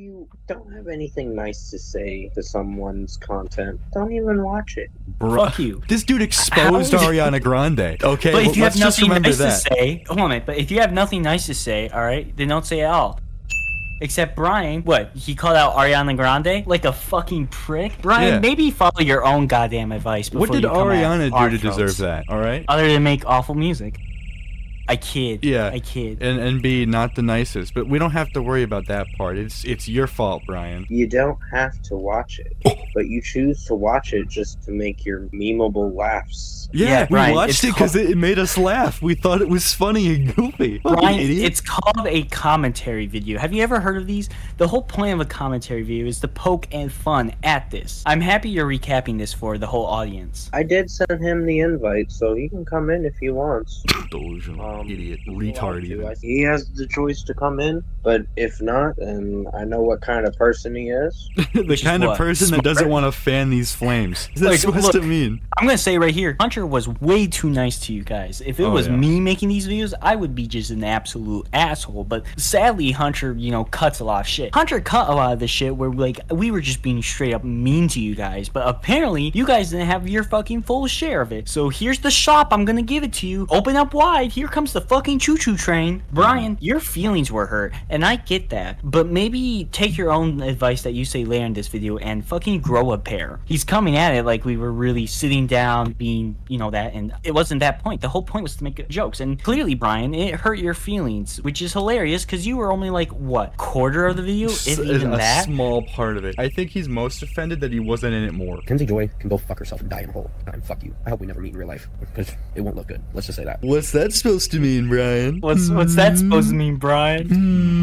you don't have anything nice to say to someone's content, don't even watch it. Bro, Fuck you. This dude exposed How- Ariana Grande. Okay, But if well, you have let's nothing remember nice that. to say, hold on a minute. But if you have nothing nice to say, all right, then don't say it at all. Except Bryan, what? He called out Ariana Grande like a fucking prick. Bryan, Yeah. maybe follow your own goddamn advice. Before What did you come Ariana do to deserve that? All right. Other than make awful music. I kid. Yeah. I kid. And and be not the nicest, but we don't have to worry about that part. It's it's your fault, Bryan. You don't have to watch it, but you choose to watch it just to make your memeable laughs. Yeah, Yeah, we Bryan, watched it because called- it, it made us laugh. We thought it was funny and goofy. Bryan, idiot. it's called a commentary video. Have you ever heard of these? The whole point of a commentary video is to poke and fun at this. I'm happy you're recapping this for the whole audience. I did send him the invite, so he can come in if he wants. delusional Um, Um, idiot, retard. Even. I- He has the choice to come in, but if not, then I know what kind of person he is. the Which is kind of what? person that doesn't want to fan these flames. What's that Like, supposed to mean? I'm gonna say right here, Hunter was way too nice to you guys. If it Oh, was yeah. me making these videos, I would be just an absolute asshole. But sadly, Hunter, you know, cuts a lot of shit. Hunter cut a lot of the shit where like we were just being straight up mean to you guys. But apparently, you guys didn't have your fucking full share of it. So here's the shop. I'm gonna give it to you. Open up wide. Here comes the fucking choo choo train. Bryan, your feelings were hurt, and I get that. But maybe take your own advice that you say later in this video and fucking grow a pair. He's coming at it like we were really sitting down, being, you know, that, and it wasn't that point. The whole point was to make jokes, and clearly, Bryan, it hurt your feelings, which is hilarious because you were only like what quarter of the video, S- if even a that. small part of it. I think he's most offended that he wasn't in it more. Kenzie Joy can go fuck herself and die in a hole. And fuck you. I hope we never meet in real life because it won't look good. Let's just say that. What's that supposed to mean, Bryan? What's what's that supposed to mean, Bryan?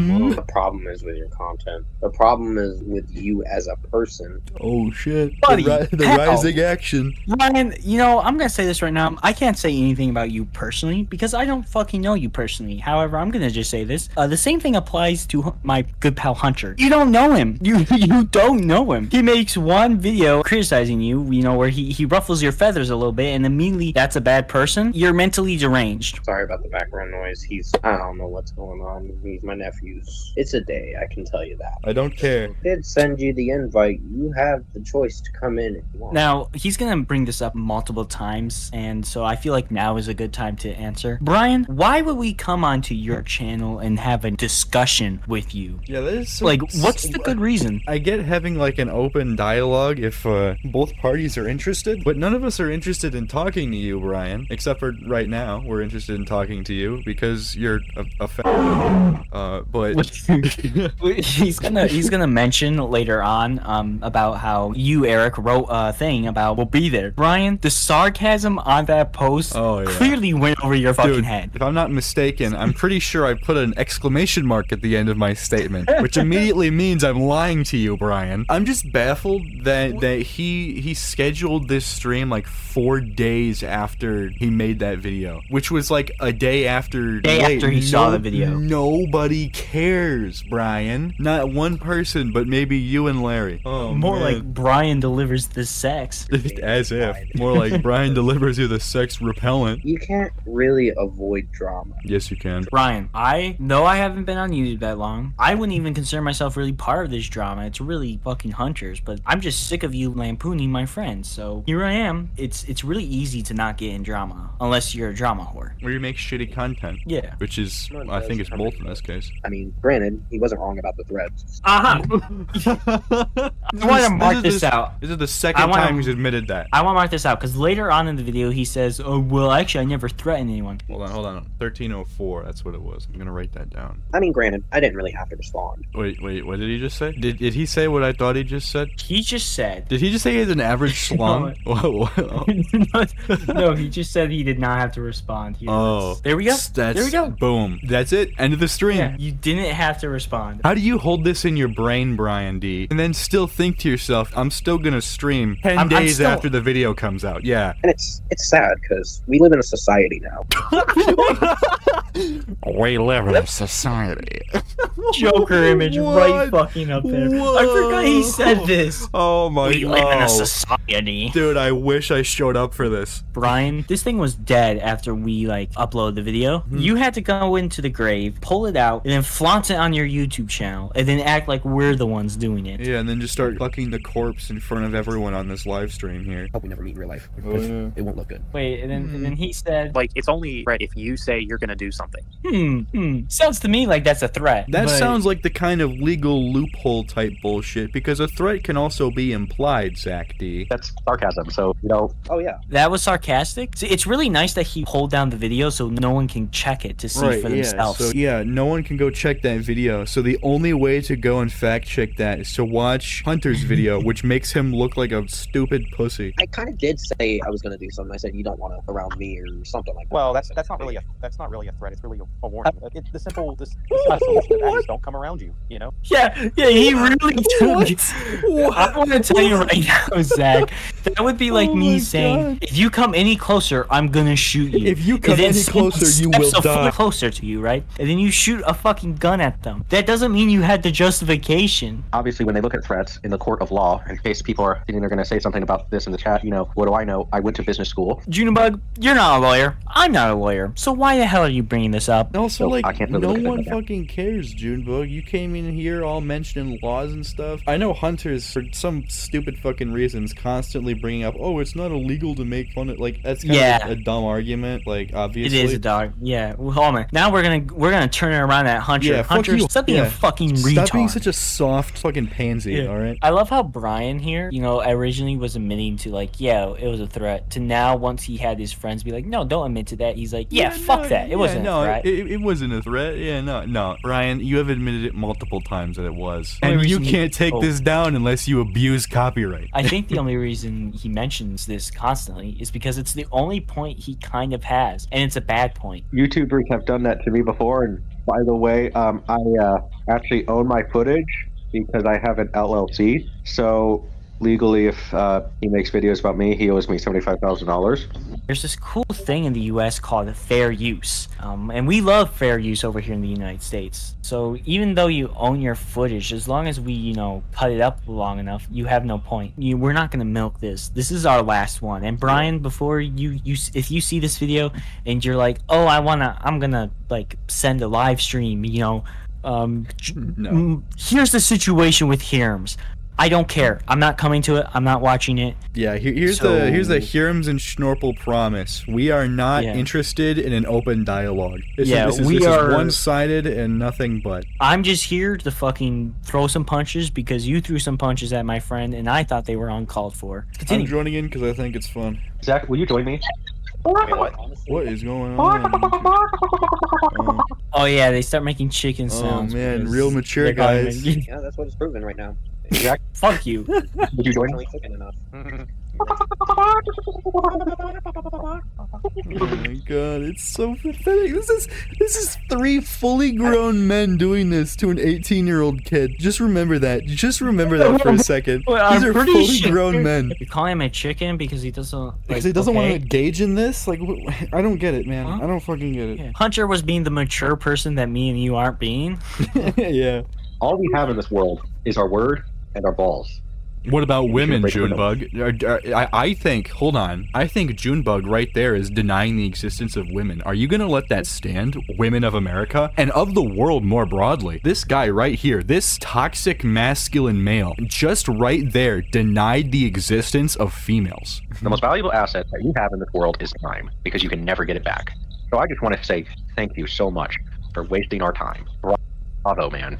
Well, the problem is with your content. The problem is with you as a person. Oh shit! Buddy, the, ri- the rising action. Ryan, you know, I'm gonna say this right now. I can't say anything about you personally because I don't fucking know you personally. However, I'm gonna just say this. Uh, the same thing applies to my good pal Hunter. You don't know him. You you don't know him. He makes one video criticizing you, you know, where he he ruffles your feathers a little bit, and immediately that's a bad person. You're mentally deranged. Sorry about the background noise. He's I don't know what's going on. He's my nephew's. It's a day, I can tell you that. I don't care. I did send you the invite. You have the choice to come in if you want. Now, he's gonna bring this up multiple times, and so I feel like now is a good time to answer. Bryan, why would we come onto your channel and have a discussion with you? Yeah, that is Like, what's the good reason? I get having like an open dialogue if uh, both parties are interested, but none of us are interested in talking to you, Bryan. Except for right now, we're interested in talking to you because you're a, a fa- uh, but he's gonna he's gonna mention later on um about how you Eric wrote a thing about we'll be there. Bryan, the sarcasm on that post Oh, yeah. clearly went over your fucking Dude, head. if I'm not mistaken, I'm pretty sure I put an exclamation mark at the end of my statement, which immediately means I'm lying to you, Bryan. I'm just baffled that that he he scheduled this stream like four days after he made that video, which was like a day after. Day Wait, after he saw the video. Nobody cares, Bryan. Not one person, but maybe you and Larry. Oh, More man. like Bryan delivers the sex. As if. More like Bryan delivers you the sex repellent. You can't really avoid drama. Yes, you can. Bryan, I know I haven't been on YouTube that long. I wouldn't even consider myself really part of this drama. It's really fucking hunters, but I'm just sick of you lampooning my friends. So here I am. It's it's really easy to not get in drama unless you're a drama whore. Where you make shitty content. Yeah. Which is, No, I think does it's come both in in this case. I mean, granted, he wasn't wrong about the threads. Uh huh. I want to mark this out. This is the second I wanna- time he's admitted that. I want to mark this out because later on in the video he says, "Oh well, actually, I never threatened anyone." Hold on, hold on. 1304, that's what it was. I'm gonna write that down. I mean, granted, I didn't really have to respond. Wait, wait, what did he just say? Did, did he say what I thought he just said? He just said. Did he just say he has an average schlong? What- what- no, he just said he did not have to respond. Here. Oh. There we go. That's, there we go. Boom. That's it. End of the stream. Yeah, you didn't have to respond. How do you hold this in your brain, Bryan D, and then still think to yourself, "I'm still gonna stream 10 I'm- I'm days still- after the video comes out"? Yeah. And it's it's sad because we live in a society now. We live in a society. Joker image right fucking up there. I forgot he said this. Oh my We live in oh. a society. Dude, I wish I showed up for this. Bryan, this thing was dead after we like uploaded upload the video, you had to go into the grave, pull it out, and then flaunt it on your YouTube channel, and then act like we're the ones doing it. Yeah, and then just start fucking the corpse in front of everyone on this live stream here. hope we never meet in real life. Oh, yeah. It won't look good. Wait, and then and then he said, Like it's only right if you say you're gonna do something. "Hmm, hmm." Sounds to me like that's a threat. That but- sounds like the kind of legal loophole type bullshit because a threat can also be implied, Zach D. That's sarcasm. So you know, Oh yeah. That was sarcastic. See, it's really nice that he pulled down the video so no one can check it to see for yeah. themselves. So yeah, no one can go check that video. So the only way to go and fact check that is to watch Hunter's video, which makes him look like a stupid pussy. I kind of did say I was gonna do something. I said you don't want to around me or something like that. well, that's that's not really a that's not really a threat. It's really a, a warning. Uh, it, the simple this, this simple solution that is don't come around you. You know. Yeah, yeah, he really took. I want to tell you right now, Zach. That would be oh like Oh me saying, God. "If you come any closer, I'm gonna shoot you." If you come any closer, you will a die. Closer to you, right? And then you shoot a fucking gun at them. That doesn't mean you had the justification. Obviously, when they look at threats in the court of law, in case people are thinking they're going to say something about this in the chat, you know, what do I know? I went to business school. Junebug, you're not a lawyer. I'm not a lawyer. So why the hell are you bringing this up? Also, So, like, I can't really no look at it one fucking cares, Junebug. You came in here all mentioning laws and stuff. I know hunters, for some stupid fucking reasons, constantly bringing up, oh, it's not illegal to make fun of, like, that's kind Yeah. of a dumb argument, like, obviously. It is a dog. Yeah. Well, hold on. Now we're gonna we're gonna turn it around at Hunter. Yeah, fuck Hunter, you. stop being Yeah. a fucking Stop retard. being such a soft fucking pansy, Yeah. alright? I love how Bryan here, you know, originally was admitting to like, yeah, it was a threat. To now, once he had his friends be like, no, don't admit to that. He's like, yeah, fuck no, that. It yeah, wasn't no, a threat. It, it wasn't a threat. Yeah, no, no. Bryan, you have admitted it multiple times that it was. And you can't take oh. this down unless you abuse copyright. I think the only reason he mentions this constantly is because it's the only point he kind of has, and it's a bad point. YouTubers have done that to me before, and by the way, um, I uh, actually own my footage because I have an LLC. So legally, if uh, he makes videos about me, he owes me seventy-five thousand dollars. There's this cool thing in the U.S. called fair use, um, and we love fair use over here in the United States. So even though you own your footage, as long as we, you know, cut it up long enough, you have no point. You, we're not gonna milk this. This is our last one. And Bryan, before you, you, if you see this video and you're like, oh, I wanna, I'm gonna like send a live stream, you know, um, No. mm, here's the situation with Hirms. I don't care. I'm not coming to it. I'm not watching it. Yeah, here, here's the here's the So- Hirms and Schnorple promise. We are not Yeah. interested in an open dialogue. This Yeah, is, this is, we this are- one-sided and nothing but. I'm just here to fucking throw some punches because you threw some punches at my friend and I thought they were uncalled for. Continue. I'm joining in because I think it's fun. Zach, will you join me? Wait, what? What is going on? Oh, Oh yeah, they start making chicken oh, sounds. oh, man, real mature guys. Yeah, that's what it's proven right now. Zach, Fuck you. would you join me? Only chicken enough. Oh my god, it's so pathetic. This is this is three fully grown men doing this to an 18 year old kid. Just remember that. Just remember that for a second. Well, These I'm are pretty fully sure- grown men. You're calling him a chicken because he doesn't. Like, Because he doesn't want to engage in this. Like, wh- I don't get it, man. Huh? I don't fucking get it. Yeah. Hunter was being the mature person that me and you aren't being. yeah. All we have in this world is our word and our balls. What about women, Junebug? I, I think, hold on. I think Junebug right there is denying the existence of women. Are you going to let that stand? Women of America? And of the world more broadly. This guy right here, this toxic masculine male, just right there denied the existence of females. The most valuable asset that you have in this world is time because you can never get it back. So I just want to say thank you so much for wasting our time. Bravo, man.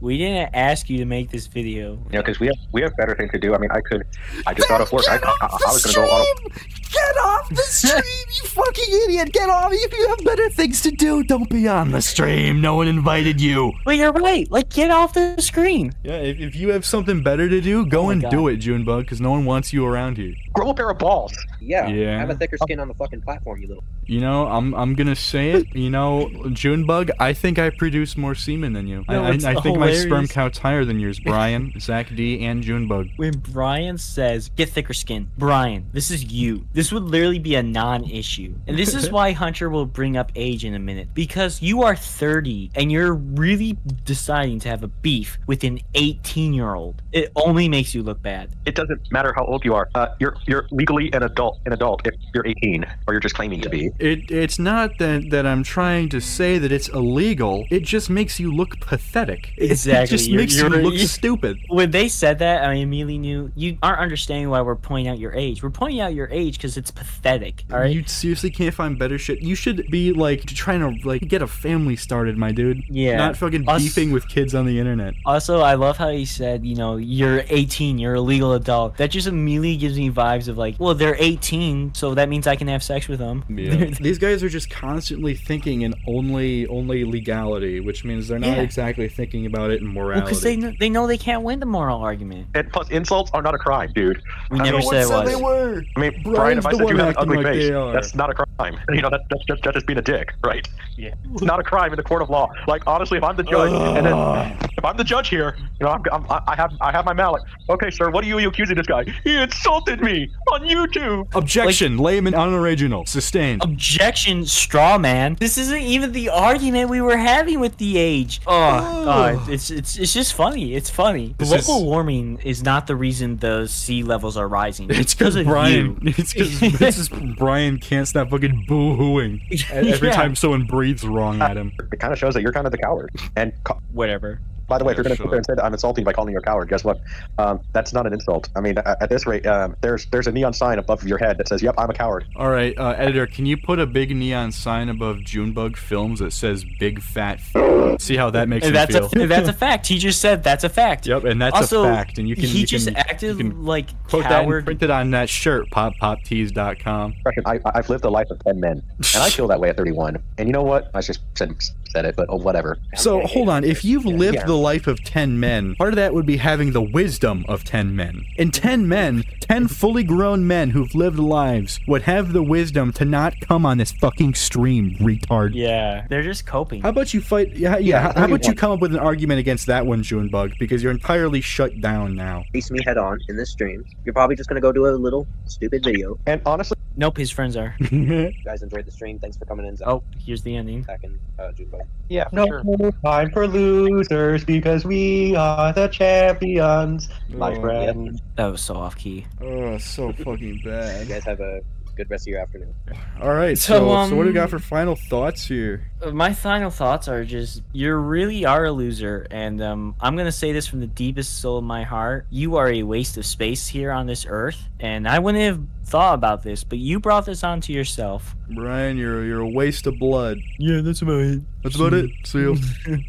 We didn't ask you to make this video. You know, because we have we have better things to do. I mean, I could, I just got off work. I, I, I, I was gonna go on. A, Get off the stream, you fucking idiot! Get off! If you have better things to do, don't be on the stream. No one invited you. But you're right. Like, get off the screen. Yeah, if, if you have something better to do, go Oh and God. do it, Junebug, because no one wants you around here. grow a pair of balls. Yeah, Yeah. Have a thicker skin on the fucking platform, you little. You know, I'm I'm gonna say it. You know, Junebug, I think I produce more semen than you. No, I, I, I think my sperm count's higher than yours, Bryan, Zach D, and Junebug. When Bryan says, get thicker skin, Bryan, this is you. This would literally be a non issue. And this is why Hunter will bring up age in a minute. Because you are 30 and you're really deciding to have a beef with an 18 year old. It only makes you look bad. It doesn't matter how old you are. Uh, you're you're legally an adult, an adult if you're 18, or you're just claiming to be. It it's not that that I'm trying to say that it's illegal. It just makes you look pathetic. It- Exactly, It just you're- makes you you're- look you- stupid. When they said that, I immediately knew you aren't understanding why we're pointing out your age. We're pointing out your age because it's pathetic. All right. You seriously can't find better shit. You should be like trying to like get a family started, my dude. Yeah. Not fucking Us- beefing with kids on the internet. Also, I love how he said, you know, you're 18, you're a legal adult. That just immediately gives me vibes of like, well, they're 18, so that means I can have sex with them. These guys are just constantly thinking in only only legality, which means they're not Yeah. exactly thinking about it in Well, morality. because they kn- they know they can't win the moral argument. And plus, insults are not a crime, dude. We I never know said it What was. they were. I mean, Bryan's Bryan, if I the said you one have an ugly like face, that's not a crime. You know, that, that's just that's just being a dick, right? Yeah. It's not a crime in the court of law. Like honestly, if I'm the judge, and then if I'm the judge here, you know, I'm, I'm, I have I have my mallet. Okay, sir, what are you accusing this guy? He insulted me on YouTube. Objection, layman unoriginal, sustained. Objection, straw man. This isn't even the argument we were having with the age. Oh, oh, oh. God, it's it's it's just funny. It's funny. This Global is- warming is not the reason the sea levels are rising. It's because of Bryan. you. It's because this is Bryan can't stop fucking boo-hooing every Yeah. time someone breathes wrong at him. It kind of shows that you're kind of the coward. And ca- Whatever. By the way, if you're gonna sure. sit there and say that I'm insulting by calling you a coward, guess what? Um, that's not an insult. I mean, at, at this rate, um, there's there's a neon sign above your head that says, "Yep, I'm a coward." All right, uh, editor, can you put a big neon sign above Junebug Films that says "Big Fat"? F-? See how that makes And me that's feel. a that's a fact. He just said that's a fact. Yep, and that's also, a fact, and you can he you just can, acted you can like quote that and coward. print it on that shirt, poppoptees.com. Expression, I, I've lived a life of ten men, and I feel that way at 31. And you know what? I just said said it, but oh, whatever. So hold on, if you've lived Yeah. the life of ten men, part of that would be having the wisdom of ten men. And ten men, ten fully grown men who've lived lives, would have the wisdom to not come on this fucking stream, retard. Yeah, they're just coping. How about you fight? Yeah, yeah. how, how about you come up with an argument against that one, Junebug? Because you're entirely shut down now. Face me head on in this stream. You're probably just gonna go do a little stupid video. And honestly, Nope, his friends are. You guys enjoyed the stream. Thanks for coming in. Zach. Oh, here's the ending. Zach and uh, Junebug. Yeah, for no sure. time for losers because we are the champions, my Oh, friend. That was so off key. Oh, so fucking bad. You guys have a good rest of your afternoon. All right, So, so so, what do we got um, for final thoughts here? Uh, My final thoughts are just you really are a loser, and um, I'm gonna say this from the deepest soul of my heart. You are a waste of space here on this earth, and I wouldn't have thought about this, but you brought this onto yourself. Bryan, you're you're a waste of blood. Yeah, that's about it. That's about it. See you.